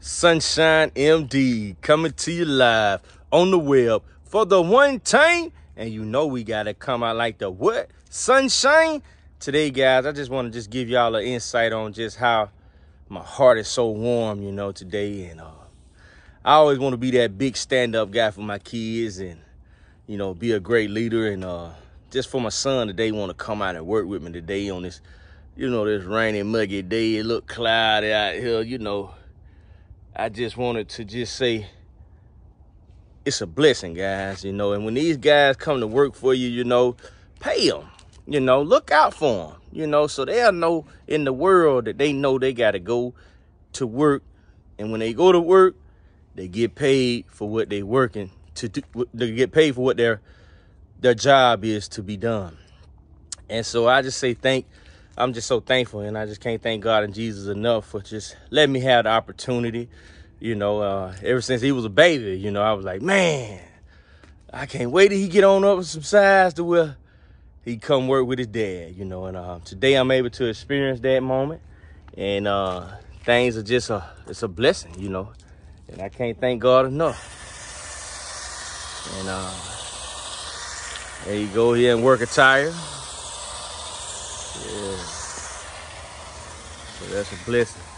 Sunshine MD coming to you live on the web for the one time. And you know we gotta come out like the what? Sunshine. Today, guys, I just want to just give y'all an insight on just how my heart is so warm, you know, today. And uh, I always want to be that big stand-up guy for my kids and, you know, be a great leader. And uh, just for my son today, want to come out and work with me today on this, you know, this rainy, muggy day. It look cloudy out here, you know I just wanted to just say it's a blessing, guys, you know. And when these guys come to work for you, you know, pay them, you know, look out for them, you know, so they'll know in the world that they know they got to go to work. And when they go to work, they get paid for what they're working to do. They get paid for what their their job is to be done. And so I just say thank I'm just so thankful and I just can't thank God and Jesus enough for just letting me have the opportunity. You know, uh, ever since he was a baby, you know, I was like, man, I can't wait till he get on up some size to where he come work with his dad, you know. And uh, today I'm able to experience that moment. And uh, things are just a, it's a blessing, you know. And I can't thank God enough. And uh, there you go here and work attire. Yeah. So that's a blessing.